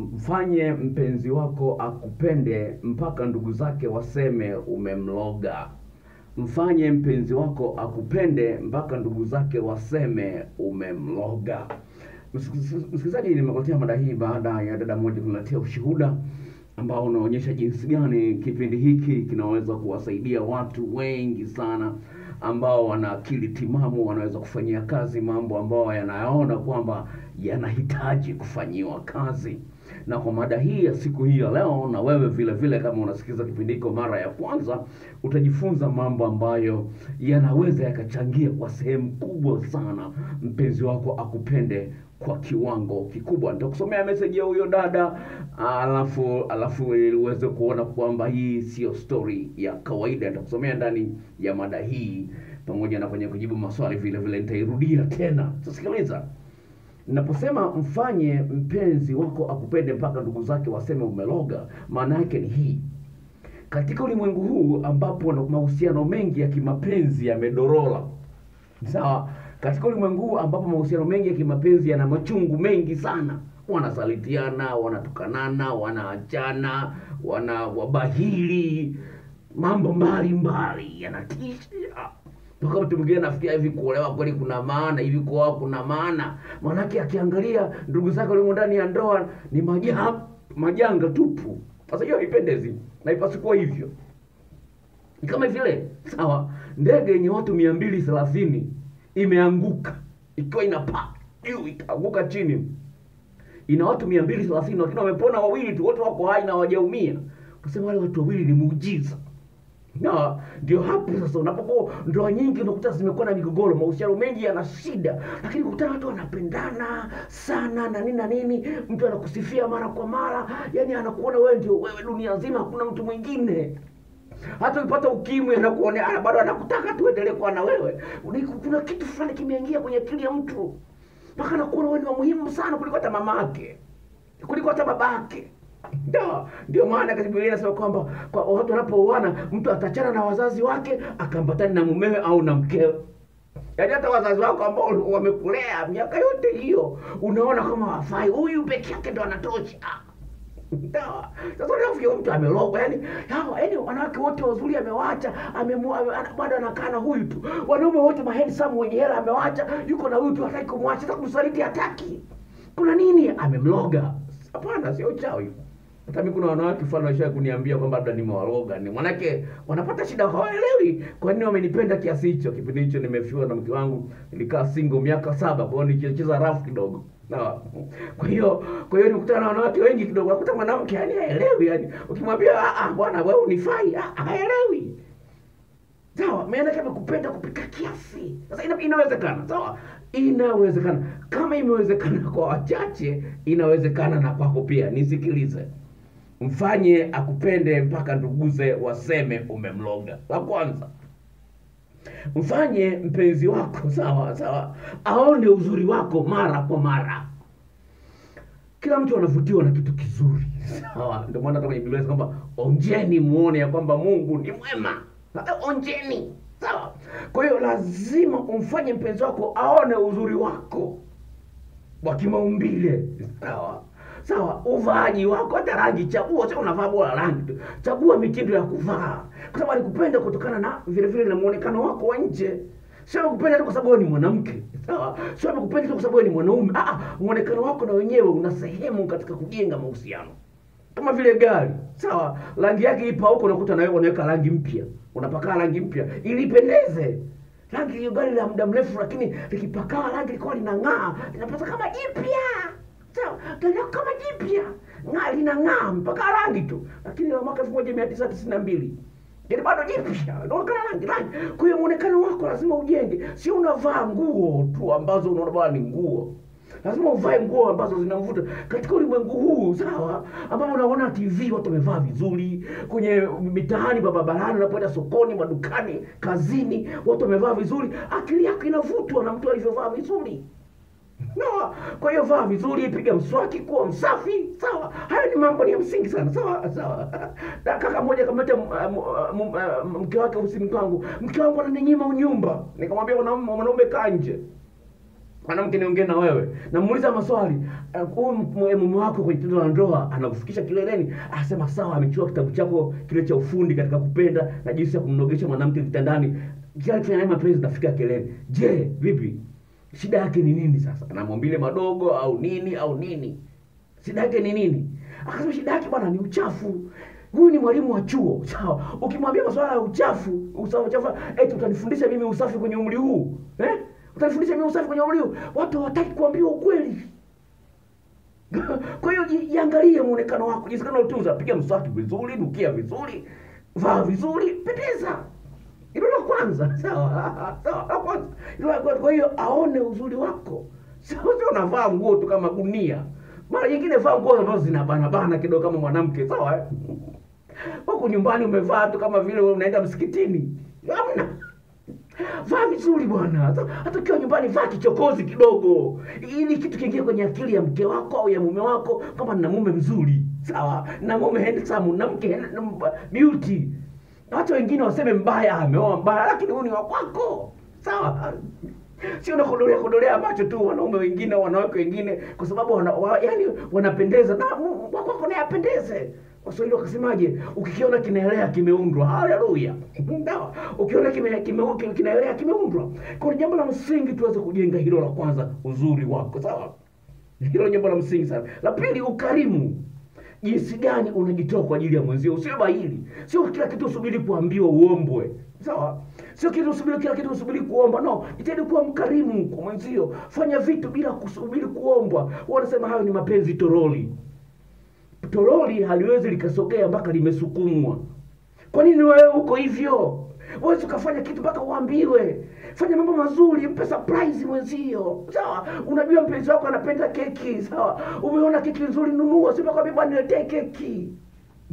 mfanye mpenzi wako akupende mpaka ndugu zake waseme umemloga. Mfanye mpenzi wako akupende mpaka ndugu zake waseme umemloga. Msikilizaji, nimekuletea mada hii baada ya dada mmoja kuniletea ushuhuda ambao unaonyesha jinsi gani kipindi hiki kinaweza kuwasaidia watu wengi sana ambao wana akili timamu, wanaweza kufanyia kazi mambo ambao yanayaona kwamba yanahitaji kufanyiwa kazi. Na kwa mada hii ya siku hii ya leo, na wewe vile vile, kama unasikiza kipindi hiko mara ya kwanza, utajifunza mambo ambayo yanaweza yakachangia kwa sehemu kubwa sana mpenzi wako akupende kwa kiwango kikubwa. Nitakusomea meseji ya huyo dada, alafu alafu ili uweze kuona kwamba hii sio story ya kawaida. Nitakusomea ndani ya mada hii pamoja na kwenye kujibu maswali vile vile, nitairudia tena. Tusikiliza. Naposema mfanye mpenzi wako akupende mpaka ndugu zake waseme umeloga, maana yake ni hii: katika ulimwengu huu ambapo mahusiano mengi ya kimapenzi yamedorola, sawa. Katika ulimwengu huu ambapo mahusiano mengi ya kimapenzi yana machungu mengi sana, wanasalitiana, wanatukanana, wanaachana, wana wabahili, mambo mbalimbali yanatisha mpaka mtu mwingine nafikia hivi kuolewa kweli kuna maana hivi kuoa kuna maana. Manake akiangalia ndugu zake walimo ndani ya ndoa ni majanga, majanga tupu. Sasa hiyo haipendezi na ipasikuwa hivyo. Ni kama vile sawa ndege yenye watu mia mbili thelathini imeanguka ikiwa inapaa juu ikaanguka chini. Ina watu mia mbili thelathini lakini wamepona wawili tu wote wako hai na hawajaumia. Kusema wale watu wawili ni muujiza na ndio hapo sasa unapokuwa ndoa nyingi unakuta zimekuwa na migogoro, mahusiano mengi yana shida, lakini kukuta watu wanapendana sana na nini na nini, mtu anakusifia mara kwa mara, yani anakuona wewe ndio wewe dunia nzima, hakuna mtu mwingine. Hata ukipata ukimwi anakuonea ana- bado anakutaka tuendelee kuwa na wewe. Kuna kitu fulani kimeingia kwenye akili ya mtu mpaka anakuona wewe ni muhimu sana kuliko hata mamake, kuliko hata babake. Ndio, maana katika Biblia inasema kwamba kwa watu wanapooana mtu atachana na wazazi wake akaambatana na mumewe au na mkewe. Yaani hata wazazi wako ambao wamekulea miaka yote hiyo unaona kama wafai, huyu peke yake ndo anatosha. Sasa unafikia mtu amelogwa, yani yani wanawake wote wazuri amewacha, bado anakaa na huyu tu. Wanaume wote mahandsome wenye hela amewacha, yuko na huyu tu hataki kumwacha, hata kumsaliti hataki. Kuna nini? Amemloga. Hapana, sio uchawi. Hata mimi kuna wanawake fulani washawahi kuniambia kwamba labda nimewaroga Ni manake wanapata shida hawaelewi kwa nini wamenipenda kiasi hicho. Kipindi hicho nimefiwa na mke wangu, nilikaa single miaka saba, kwa hiyo nilicheza rafu kidogo. Sawa. Kwa hiyo kwa hiyo nikutana na wanawake wengi kidogo, nakuta mwanamke yani haelewi yani. Ukimwambia ah ah bwana wewe unifai, ah, haelewi. Sawa, maana kama kupenda kupita kiasi. Sasa ina, inawezekana, sawa? Inawezekana. Kama imewezekana kwa wachache, inawezekana na kwako pia. Nisikilize. Mfanye akupende mpaka nduguze waseme umemloga. La kwanza, mfanye mpenzi wako sawa sawa aone uzuri wako mara kwa mara. Kila mtu anavutiwa na kitu kizuri, sawa. Ndio maana kwenye Biblia kwamba onjeni muone ya kwamba Mungu ni mwema. Sasa Onjeni, sawa. Kwa hiyo lazima umfanye mpenzi wako aone uzuri wako wa kimaumbile, sawa sawa. Uvaaji wako, hata rangi, chagua, sio unavaa bora rangi tu, chagua mitindo ya kuvaa, kwa sababu alikupenda kutokana na vile vile na muonekano wako wa nje. Sio amekupenda tu kwa sababu ni mwanamke, sawa. Sio amekupenda tu kwa sababu ni mwanaume. Ah, ah, muonekano wako na wenyewe una sehemu katika kujenga mahusiano kama vile gari sawa, rangi yake ipa huko, unakuta na wewe unaweka rangi mpya, unapaka rangi mpya ili ipendeze. Rangi hiyo gari la muda mrefu, lakini likipakaa rangi likawa linang'aa, linapata kama jipya, sawa, gari kama jipya, ng'aa, linang'aa mpaka rangi tu, lakini la mwaka elfu moja mia tisa tisini na mbili bado jipya, unaonekana rangi rangi. Kwa hiyo muonekano wako lazima ujenge, sio unavaa nguo tu ambazo unaona bwana ni nguo. Lazima uvae nguo ambazo zinamvuta katika ulimwengu huu sawa, ambapo unaona TV watu wamevaa vizuri, kwenye mitaani, barabarani, unapoenda sokoni, madukani, kazini, watu wamevaa vizuri, akili yako inavutwa na mtu alivyovaa vizuri. No, kwa hiyo vaa vizuri, piga mswaki, kuwa msafi, sawa. Hayo ni mambo ni ya msingi sana, sawa sawa. Na kaka mmoja m- mke wake ofisini kwangu, mke wangu ananinyima unyumba. Nikamwambia mwanaume, kaa nje. Mwanamke niongee na wewe. Namuuliza maswali. Eh, huyu mume wako kwenye tendo la ndoa anakufikisha kileleni? Asema sawa amechukua kitabu chako kile cha ufundi katika kupenda na jinsi ya kumnogesha mwanamke kitandani. Kila kifanya naye mapenzi nafika kileleni. Je vipi shida yake ni nini sasa? Ana maumbile madogo au nini au nini? Shida yake ni nini? Akasema shida yake bwana ni uchafu. Huyu ni mwalimu wa chuo. Sawa. Ukimwambia masuala ya uchafu usafi uchafu eti utanifundisha mimi usafi kwenye umri huu? Eh? utanifundisha mimi usafi kwenye umri huu? Watu hawataki kuambiwa ukweli. Kwa hiyo jiangalie muonekano wako. Jinsi gani utunza piga mswaki vizuri nukia vizuri vaa vizuri pendeza hilo la kwanza. Sawa. Sawa la kwanza. Hilo kwa hiyo aone uzuri wako. Sio unavaa nguo tu kama gunia. Mara nyingine vaa nguo ambazo zinabana bana kidogo kama mwanamke. Sawa eh? huku nyumbani umevaa tu kama vile unaenda msikitini. Hamna. Vaa vizuri bwana. Hata ukiwa nyumbani vaa kichokozi kidogo. Ili kitu kiingie kwenye akili ya mke wako au ya mume wako kama nina mume mzuri. Sawa. Na mume handsome na mke beauty watu wengine waseme mbaya ameoa mbaya lakini huu ni wa kwako. Sawa. Sio nakodolea kodolea macho tu wanaume wengine wanawake wengine kwa sababu wana, wa, yani wanapendeza. Na wa kwako naye apendeze. Waswahili wakasemaje? Ukikiona kinaelea kimeundwa. Haleluya. Ukiona kime, kime, kime, kinaelea kimeundwa. Kwa jambo la msingi tuweze kujenga hilo la kwanza uzuri wako. Sawa. Hilo jambo la msingi sana. La pili ukarimu jinsi gani unajitoa kwa ajili ya mwenzio? Usiwe bahili sio kila kitu usubiri kuambiwa uombwe. Sawa? Sio kitu usubiri kila kitu usubiri kuomba. No jitahidi kuwa mkarimu kwa mwenzio. Fanya vitu bila kusubiri kuombwa. Wanasema hayo ni mapenzi toroli. Toroli haliwezi likasogea mpaka limesukumwa. Kwa nini wewe uko hivyo huwezi ukafanya kitu mpaka uambiwe. Fanya mambo mazuri mpe surprise mwenzio. Sawa? Unajua mpenzi wako anapenda keki sawa? Umeona keki nzuri nunua sio mpaka bwana niletee keki.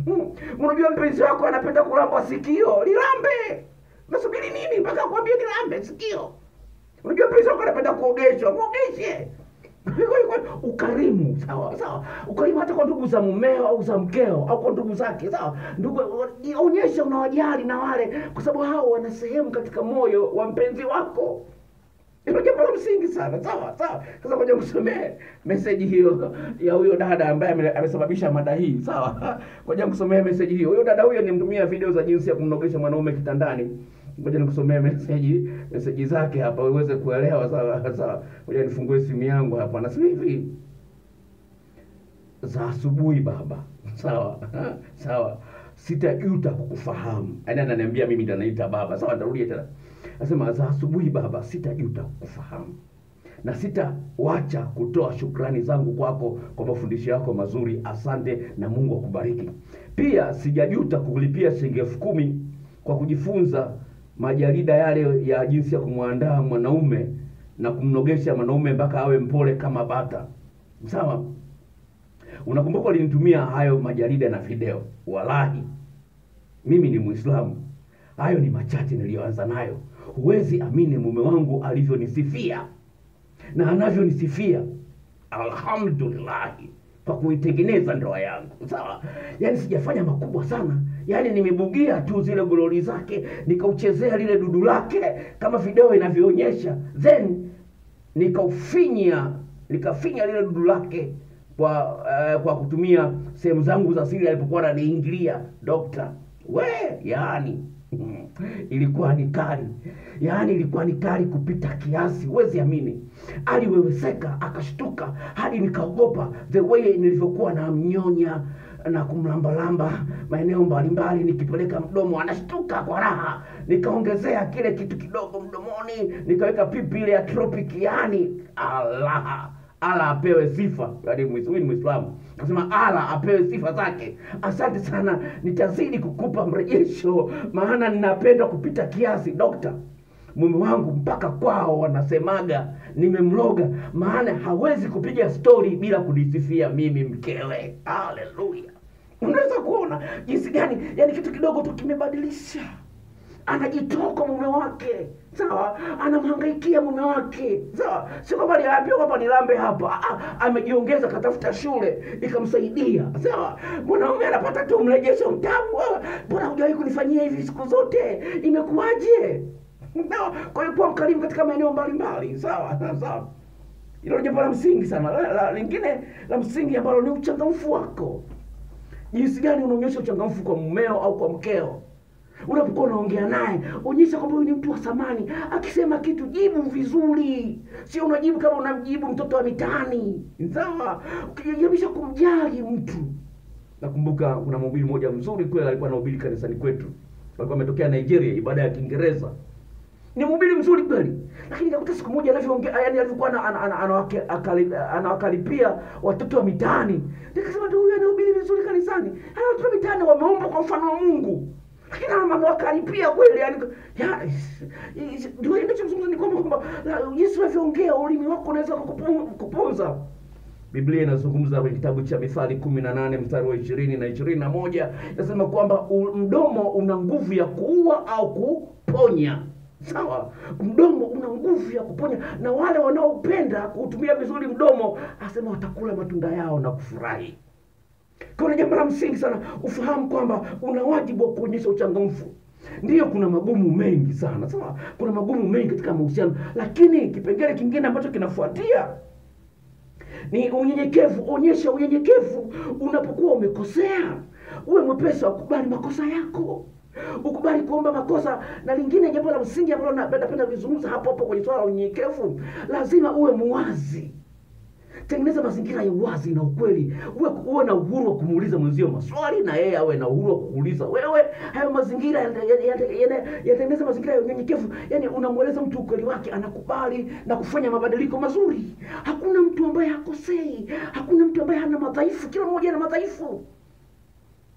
Hmm. unajua mpenzi wako anapenda kulamba sikio lilambe nasubiri nini mpaka kuambia lilambe sikio? Unajua mpenzi wako anapenda kuogeshwa muogeshe ukarimu sawa sawa. Ukarimu hata kwa ndugu za mumeo au za mkeo au kwa ndugu zake sawa. Ndugu onyesha unawajali na wale kwa sababu hao wana sehemu katika moyo wa mpenzi wako. Hilo jambo la msingi sana sawa sawa. Sasa ngoja kusomee meseji hiyo ya huyo dada ambaye amesababisha mada hii sawa. Ngoja nikusomee meseji hiyo. Huyo dada huyo nimtumia video za jinsi ya kumnogesha mwanaume kitandani ngoja nikusomee meseji meseji zake hapa uweze kuelewa sawa sawa. Ngoja nifungue simu yangu hapa. Nasema hivi za asubuhi baba. Sawa sawa. Sitajuta kukufahamu. Yaani ananiambia mimi ndo naita baba. Sawa nitarudia tena. Anasema za asubuhi baba sitajuta kukufahamu. Na sitawacha kutoa shukrani zangu kwako kwa mafundisho yako mazuri. Asante na mungu akubariki. Pia sijajuta kulipia shilingi elfu kumi kwa kujifunza majarida yale ya jinsi ya kumwandaa mwanaume na kumnogesha mwanaume mpaka awe mpole kama bata. Sawa? Unakumbuka ulinitumia hayo majarida na video? Walahi mimi ni Muislamu, hayo ni machache niliyoanza nayo. Huwezi amini mume wangu alivyonisifia. Na anavyonisifia. Alhamdulillahi kwa kuitengeneza ndoa yangu. Sawa? Yani sijafanya makubwa sana. Yani nimebugia tu zile gololi zake nikauchezea lile dudu lake kama video inavyoonyesha. Then nikaufinya nikafinya lile dudu lake kwa uh, kwa kutumia sehemu zangu za siri alipokuwa ananiingilia. Dokta we yaani ilikuwa ni kali. Yaani ilikuwa ni kali kupita kiasi huwezi amini. Aliweweseka akashtuka hadi nikaogopa the way nilivyokuwa namnyonya na kumlambalamba maeneo mbalimbali nikipeleka mdomo anashtuka kwa raha. Nikaongezea kile kitu kidogo mdomoni nikaweka pipi ile ya tropic yani ala apewe sifa. Yaani ni mwislamu akasema ala apewe sifa zake. Asante sana nitazidi kukupa mrejesho maana ninapendwa kupita kiasi dokta. Mume wangu mpaka kwao wanasemaga nimemloga maana hawezi kupiga stori bila kunisifia mimi mkewe. Haleluya. Unaweza kuona jinsi gani yani kitu kidogo tu kimebadilisha anajitoa kwa mume wake. Sawa? Anamhangaikia mume wake. Sawa? Si kwamba aliambiwa kwamba nilambe hapa. Ah, amejiongeza katafuta shule ikamsaidia. Sawa? Mwanaume anapata tu mrejesho mtamu. Wewe mbona hujawahi kunifanyia hivi siku zote? Imekuwaje? Sawa? Kwa hiyo kuwa mkarimu katika maeneo mbalimbali. Sawa? Sawa? Hilo jambo la msingi sana. La, la, lingine la msingi ambalo ni uchangamfu wako. Jinsi gani unaonyesha uchangamfu kwa mumeo au kwa mkeo unapokuwa unaongea naye onyesha kwamba ni mtu wa thamani. Akisema kitu jibu vizuri. Sio unajibu kama unamjibu mtoto wa mitaani. Sawa? Ukijaribisha kumjali mtu. Nakumbuka kuna mhubiri mmoja mzuri kweli alikuwa anahubiri kanisani kwetu. Alikuwa ametokea nigeria ibada ya kiingereza. Ni mhubiri mzuri kweli. Lakini nakuta siku moja anavyoongea yani alivyokuwa anawakaripia watoto wa mitaani. Nikasema ndio huyu anahubiri vizuri kanisani. Hao watoto wa mitaani wameumbwa kwa mfano wa mungu lakini amewakaripia kweli yani ya- ndio inachozungumza ni kwamba kwamba yesu anavyoongea ulimi wako unaweza kupunza biblia inazungumza kwenye kitabu cha mithali kumi na nane mstari wa ishirini na ishirini na moja inasema kwamba mdomo una nguvu ya kuua au kuponya. Sawa mdomo una nguvu ya kuponya na wale wanaopenda kuutumia vizuri mdomo asema watakula matunda yao na kufurahi kuna jambo la msingi sana. Ufahamu kwamba una wajibu wa kuonyesha uchangamfu. Ndiyo kuna magumu mengi sana sawa? Kuna magumu mengi katika mahusiano. Lakini kipengele kingine ambacho kinafuatia ni unyenyekevu. Onyesha unyenyekevu unapokuwa umekosea. Uwe mwepesi wa kukubali makosa yako. Ukubali kuomba makosa. Na lingine jambo la msingi ambalo napenda vizungumza hapo hapo kwenye swala la unyenyekevu lazima uwe muwazi tengeneza mazingira ya uwazi na ukweli. Uwe, uwe na uhuru wa kumuuliza mwenzio maswali na yeye awe na uhuru wa kukuuliza wewe. Hayo mazingira yatengeneza mazingira ya unyenyekevu. Yani unamweleza mtu ukweli wake anakubali na kufanya mabadiliko mazuri. Hakuna mtu ambaye hakosei. Hakuna mtu ambaye hana madhaifu. Kila mmoja ana madhaifu.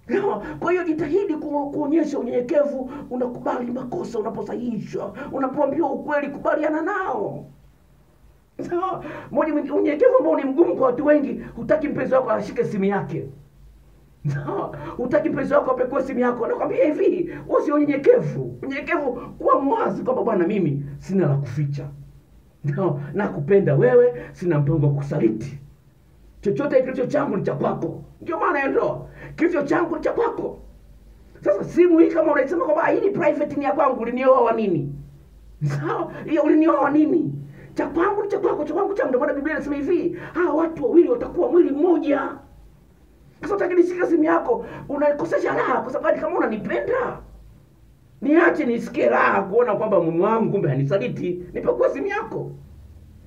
No, kwa hiyo jitahidi kuonyesha unyenyekevu. Unakubali makosa unaposahihishwa, unapoambiwa ukweli kubaliana nao Sawa. Moja unyenyekevu ambao ni mgumu kwa watu wengi, hutaki mpenzi wako ashike simu yake. Sawa. Hutaki mpenzi wako apekue simu yako. Nakwambia hivi, huo sio unyenyekevu. Unyenyekevu kuwa mwazi kwamba bwana, mimi sina la kuficha. No, nakupenda wewe, sina mpango wa kusaliti. Chochote kilicho changu ni cha kwako. Ndio maana ya ndoa. Kilicho changu ni cha kwako. Sasa simu hii kama unaisema kwamba hii ni private ni ya kwangu, ulinioa wa nini? Sawa, hiyo ulinioa nini? Cha kwangu ni cha kwako, cha kwangu changu. Ndio maana Biblia inasema hivi, hawa watu wawili watakuwa mwili mmoja. Sasa utakinishika simu yako, unaikosesha raha kwa sababu kama unanipenda niache nisikie raha kuona kwamba mume wangu kumbe hanisaliti, nipekue simu yako.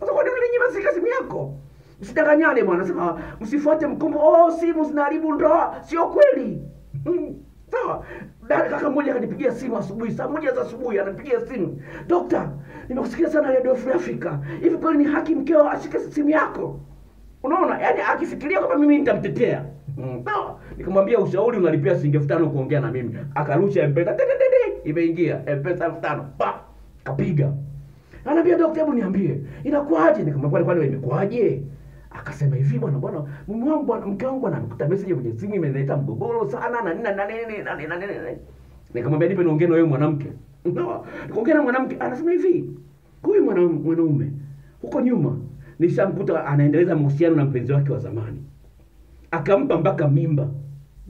Sasa kwa nini ulinyima sika simu yako? Msidanganyane bwana, sema msifuate mkumbo, oh, simu zinaharibu ndoa. Sio kweli. Sawa. Kaka mmoja akanipigia simu asubuhi, saa moja za asubuhi ananipigia simu. Dokta, nimekusikia sana Radio Free Africa. Hivi kweli ni haki mkeo ashike simu yako? Unaona? Yaani akifikiria kwamba mimi nitamtetea. Mm. Sawa. Nikamwambia ushauri unalipia shilingi elfu tano kuongea na mimi. Akarusha M-Pesa. Imeingia M-Pesa elfu tano. Pa. Kapiga. anaambia dokta, hebu niambie inakuwaje? Nikamwambia kwani imekuwaje? Akasema hivi bwana bwana, mume wangu bwana, mke wangu bwana amekuta message kwenye simu imeleta mgogoro sana na nini na nini na nini na nini. Nikamwambia nipe niongee na wewe mwanamke. No, nikaongea na mwanamke anasema hivi, huyu mwanaume huko nyuma nishamkuta anaendeleza mahusiano na mpenzi wake wa zamani, akampa mpaka mimba.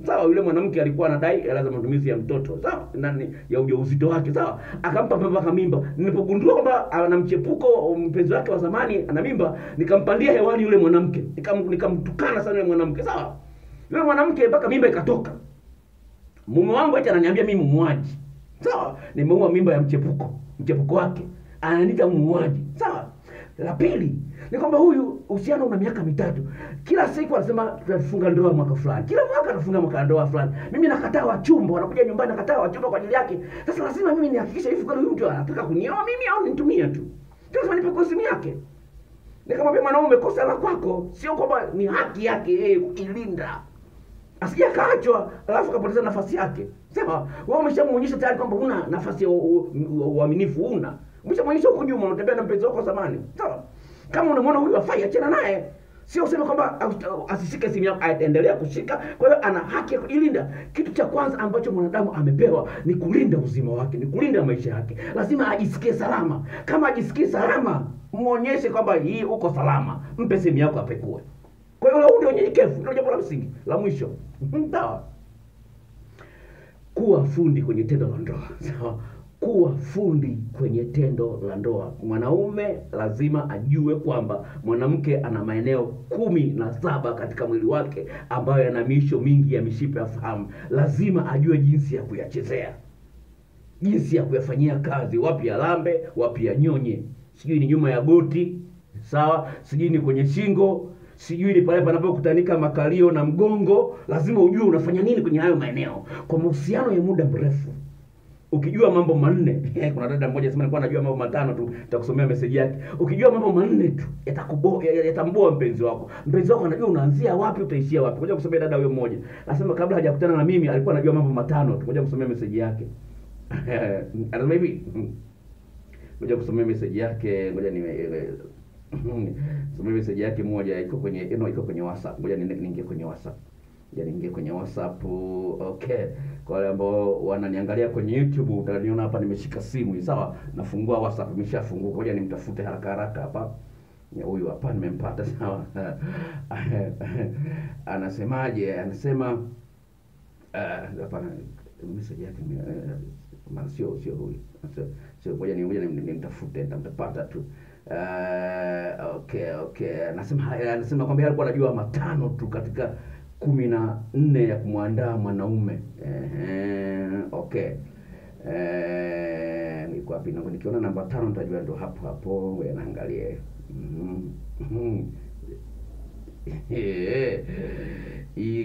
Sawa, yule mwanamke alikuwa anadai hela za matumizi ya mtoto, sawa, nani ya ujauzito wake, sawa, akampa mpaka mimba. Nilipogundua kwamba ana mchepuko mpenzi wake wa zamani ana mimba, nikampandia hewani yule mwanamke, nikam- nikamtukana sana yule mwanamke, sawa. Yule mwanamke mpaka mimba ikatoka. Mume wangu eti ananiambia mimi muuaji, sawa, nimeua mimba ya mchepuko, mchepuko wake ananiita muuaji, sawa. La pili ni kwamba huyu uhusiano una miaka mitatu, kila siku anasema tutafunga ndoa mwaka fulani, kila mwaka anafunga mwaka ndoa fulani. Mimi nakataa wachumba, wanakuja nyumbani, nakataa wachumba kwa ajili yake. Sasa lazima mimi nihakikishe hivi kwani huyu mtu anataka kunioa mimi au nitumie tu, lazima nipe simu yake. Nikamwambia mwanaume, kosa la kwako, sio kwamba ni haki yake yeye kuilinda asije akaachwa alafu akapoteza nafasi yake. Sawa, wewe umeshamuonyesha tayari kwamba una nafasi ya uaminifu, una umeshamuonyesha huko nyuma, unatembea na mpenzi wako wa zamani. Sawa, kama unamwona huyu afai, achana naye, sio useme kwamba asishike simu yako, aendelea kushika. Kwa hiyo ana haki ya kujilinda. Kitu cha kwanza ambacho mwanadamu amepewa ni kulinda uzima wake, ni kulinda maisha yake. Lazima ajisikie salama. Kama ajisikie salama, mwonyeshe kwamba hii uko salama, mpe simu yako apekue. Kwa hiyo huu unyenyekevu, ndio jambo la msingi la mwisho. Sawa, kuwa fundi kwenye tendo la ndoa. Sawa, kuwa fundi kwenye tendo la ndoa. Mwanaume lazima ajue kwamba mwanamke ana maeneo kumi na saba katika mwili wake ambayo yana miisho mingi ya mishipa ya fahamu. Lazima ajue jinsi ya kuyachezea, jinsi ya kuyafanyia kazi, wapi alambe, wapi anyonye, sijui ni nyuma ya goti, sawa, sijui ni kwenye shingo, sijui ni pale panapokutanika makalio na mgongo. Lazima ujue unafanya nini kwenye hayo maeneo. Kwa mahusiano ya muda mrefu ukijua mambo manne kuna dada mmoja sema alikuwa anajua mambo matano tu nitakusomea meseji yake. Ukijua mambo manne tu yatakuboa yatamboa mpenzi wako. Mpenzi wako anajua unaanzia wapi utaishia wapi. Ngoja kusomea dada huyo mmoja. Anasema kabla hajakutana na mimi alikuwa anajua mambo matano tu. Ngoja kusomea meseji yake. Anasema hivi? Ngoja kusomea meseji yake ngoja ni somea meseji yake moja iko kwenye no, iko kwenye whatsapp. Ngoja niingie kwenye whatsapp ngoja niingie kwenye whatsapp okay kwa wale ambao wananiangalia kwenye YouTube utaniona hapa nimeshika simu sawa, nafungua WhatsApp imeshafunguka. Ngoja nimtafute haraka haraka hapa. Huyu hapa nimempata, sawa. Anasemaje? Anasema hapana, uh, message yake uh, sio sio huyu, sio. Ngoja ngoja nimtafute, nitampata tu. Uh, okay okay, anasema anasema kwamba alikuwa anajua matano tu katika kumi na nne ya kumwandaa mwanaume. Okay. Eh, wapi? Nikiona namba tano nitajua ndo hapo hapo. wewe naangalie.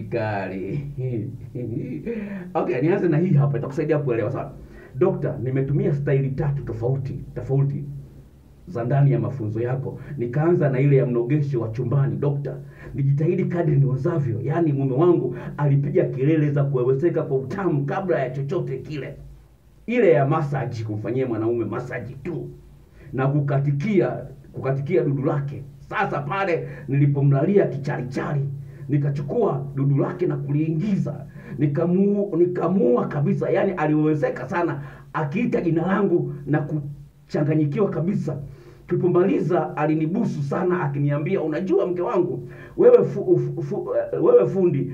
Kali. Okay, nianze na hii hapa itakusaidia kuelewa sawa. Dokta, nimetumia staili tatu tofauti tofauti za ndani ya mafunzo yako. Nikaanza na ile ya mnogesho wa chumbani. Dokta, nijitahidi kadri niwezavyo. Yaani mume wangu alipiga kelele za kuweweseka kwa utamu kabla ya chochote kile. Ile ya masaji, kumfanyia mwanaume masaji tu na kukatikia kukatikia dudu lake. Sasa pale nilipomlalia kichalichali, nikachukua dudu lake na kuliingiza nikamu nikamua kabisa. Yani aliwezeka sana, akiita jina langu na kuchanganyikiwa kabisa. Tulipomaliza alinibusu sana akiniambia, unajua mke wangu wewe fu, fu, fu, wewe fundi